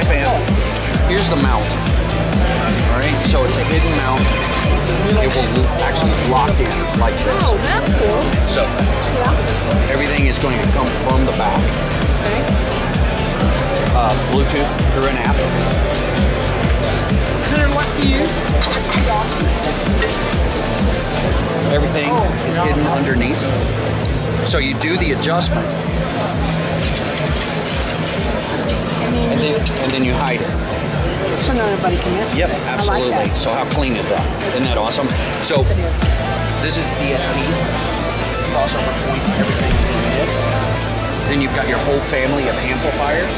This is type amp. Here's the mount. All right, so it's a hidden mount. It will actually lock in like this. Oh, that's cool. So Yeah. everything is going to come from the back. Okay. Uh, Bluetooth through an app. Kind of what to use. That's pretty awesome. Everything is hidden underneath. So you do the adjustment then, you hide it. so nobody can miss Yep, it. I absolutely. like that. So how clean is that? Isn't that awesome? So Yes, it is. this is DSP. Crossover point, everything is in this. Then you've got your whole family of amplifiers.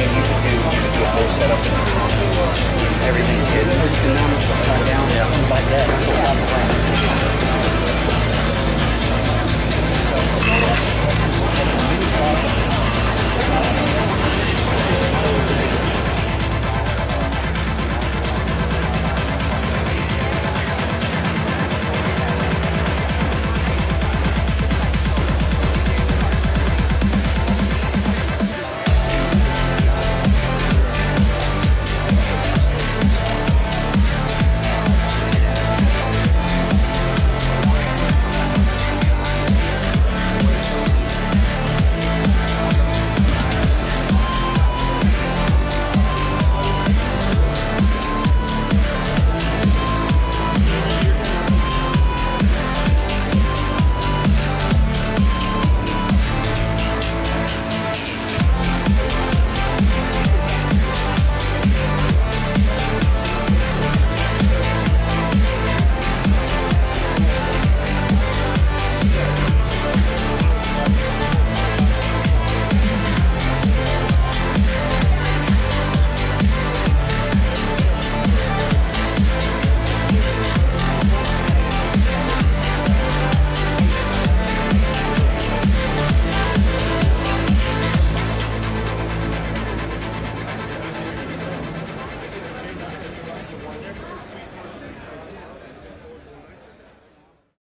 And you can do, you can do a whole setup in the trunk. Everything's hidden. And now upside down. Yeah. Like that. So